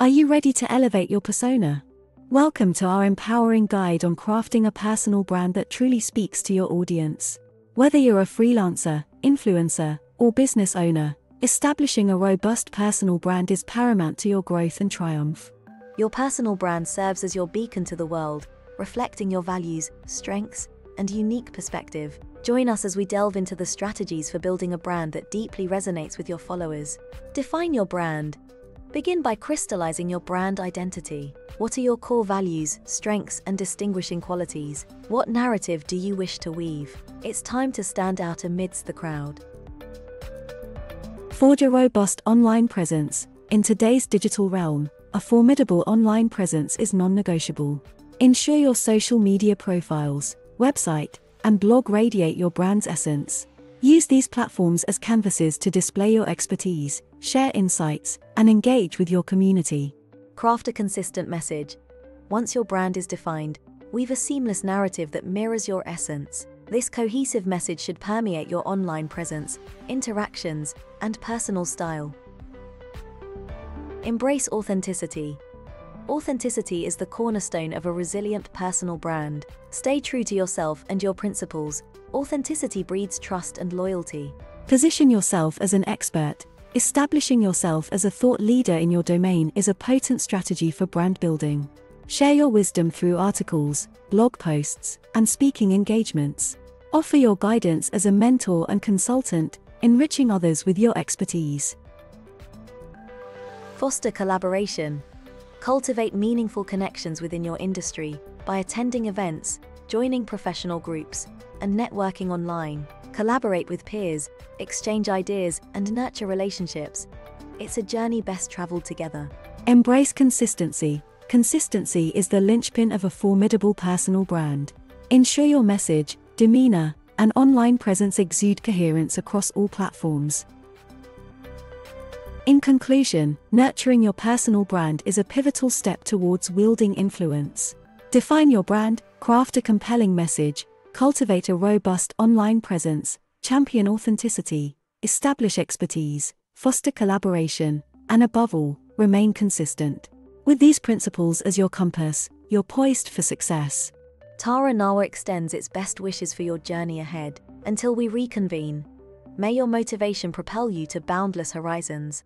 Are you ready to elevate your persona? Welcome to our empowering guide on crafting a personal brand that truly speaks to your audience. Whether you're a freelancer, influencer, or business owner, establishing a robust personal brand is paramount to your growth and triumph. Your personal brand serves as your beacon to the world, reflecting your values, strengths, and unique perspective. Join us as we delve into the strategies for building a brand that deeply resonates with your followers. Define your brand. Begin by crystallizing your brand identity. What are your core values, strengths, and distinguishing qualities? What narrative do you wish to weave? It's time to stand out amidst the crowd. Forge a robust online presence. In today's digital realm, a formidable online presence is non negotiable. Ensure your social media profiles, website, and blog radiate your brand's essence. Use these platforms as canvases to display your expertise, share insights, and engage with your community. Craft a consistent message. Once your brand is defined, weave a seamless narrative that mirrors your essence. This cohesive message should permeate your online presence, interactions, and personal style. Embrace authenticity. Authenticity is the cornerstone of a resilient personal brand. Stay true to yourself and your principles. Authenticity breeds trust and loyalty. Position yourself as an expert. Establishing yourself as a thought leader in your domain is a potent strategy for brand building. Share your wisdom through articles, blog posts, and speaking engagements. Offer your guidance as a mentor and consultant, enriching others with your expertise. Foster collaboration. Cultivate meaningful connections within your industry by attending events, joining professional groups, and networking online. Collaborate with peers, exchange ideas, and nurture relationships. It's a journey best traveled together. Embrace consistency. Consistency is the linchpin of a formidable personal brand. Ensure your message, demeanor, and online presence exude coherence across all platforms. In conclusion, nurturing your personal brand is a pivotal step towards wielding influence. Define your brand, craft a compelling message, cultivate a robust online presence, champion authenticity, establish expertise, foster collaboration, and above all, remain consistent. With these principles as your compass, you're poised for success. Tara Nawa extends its best wishes for your journey ahead. Until we reconvene, may your motivation propel you to boundless horizons.